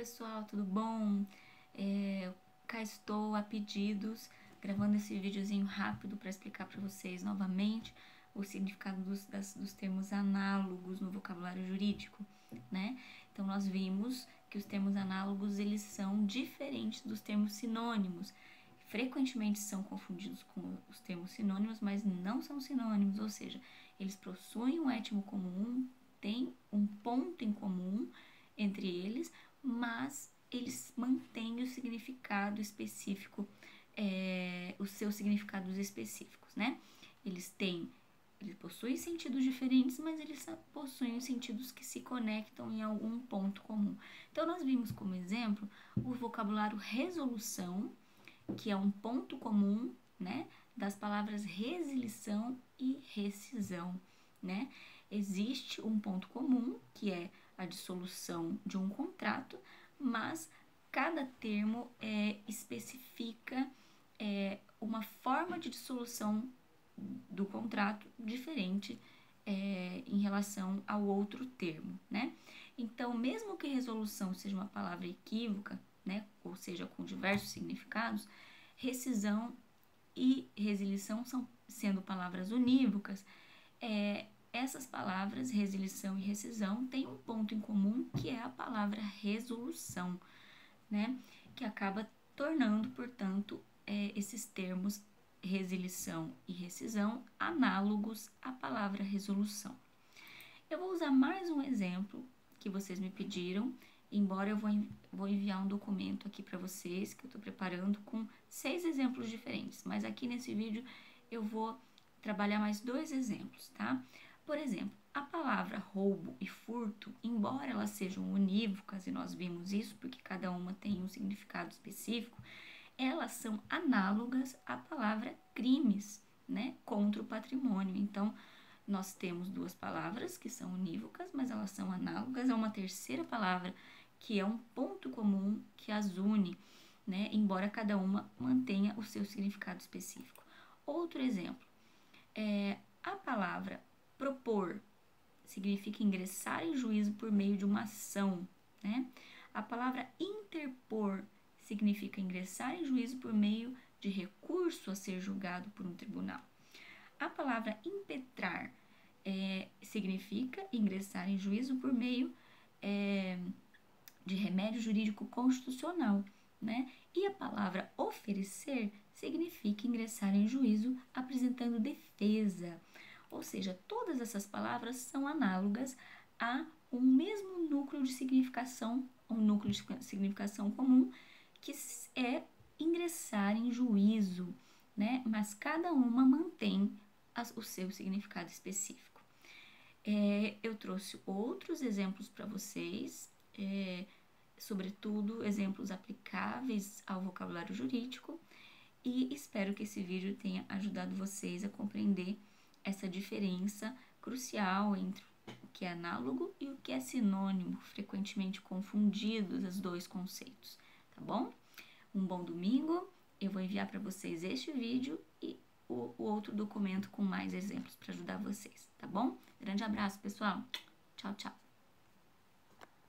pessoal, tudo bom? É, cá estou a pedidos, gravando esse videozinho rápido para explicar para vocês novamente o significado dos, das, dos termos análogos no vocabulário jurídico, né? Então, nós vimos que os termos análogos, eles são diferentes dos termos sinônimos. Frequentemente são confundidos com os termos sinônimos, mas não são sinônimos, ou seja, eles possuem um étimo comum, têm um ponto em comum entre eles, mas eles mantêm o significado específico, é, os seus significados específicos, né? Eles têm, eles possuem sentidos diferentes, mas eles possuem sentidos que se conectam em algum ponto comum. Então, nós vimos como exemplo o vocabulário resolução, que é um ponto comum, né? Das palavras resilição e rescisão, né? Existe um ponto comum, que é a dissolução de um contrato, mas cada termo é, especifica é, uma forma de dissolução do contrato diferente é, em relação ao outro termo, né? Então, mesmo que resolução seja uma palavra equívoca, né, ou seja, com diversos significados, rescisão e resilição são sendo palavras unívocas, é, essas palavras, resilição e rescisão, têm um ponto em comum que é a palavra resolução, né? Que acaba tornando, portanto, é, esses termos resilição e rescisão análogos à palavra resolução. Eu vou usar mais um exemplo que vocês me pediram, embora eu vou, vou enviar um documento aqui para vocês que eu estou preparando com seis exemplos diferentes, mas aqui nesse vídeo eu vou trabalhar mais dois exemplos, tá? Por exemplo, a palavra roubo e furto, embora elas sejam unívocas, e nós vimos isso porque cada uma tem um significado específico, elas são análogas à palavra crimes, né, contra o patrimônio. Então, nós temos duas palavras que são unívocas, mas elas são análogas a uma terceira palavra que é um ponto comum que as une, né, embora cada uma mantenha o seu significado específico. Outro exemplo, é a palavra propor significa ingressar em juízo por meio de uma ação, né? A palavra interpor significa ingressar em juízo por meio de recurso a ser julgado por um tribunal. A palavra impetrar é, significa ingressar em juízo por meio é, de remédio jurídico constitucional, né? E a palavra oferecer significa ingressar em juízo apresentando defesa. Ou seja, todas essas palavras são análogas a um mesmo núcleo de significação, um núcleo de significação comum, que é ingressar em juízo, né? Mas cada uma mantém as, o seu significado específico. É, eu trouxe outros exemplos para vocês, é, sobretudo exemplos aplicáveis ao vocabulário jurídico, e espero que esse vídeo tenha ajudado vocês a compreender essa diferença crucial entre o que é análogo e o que é sinônimo, frequentemente confundidos os dois conceitos, tá bom? Um bom domingo, eu vou enviar para vocês este vídeo e o, o outro documento com mais exemplos para ajudar vocês, tá bom? Grande abraço, pessoal. Tchau, tchau.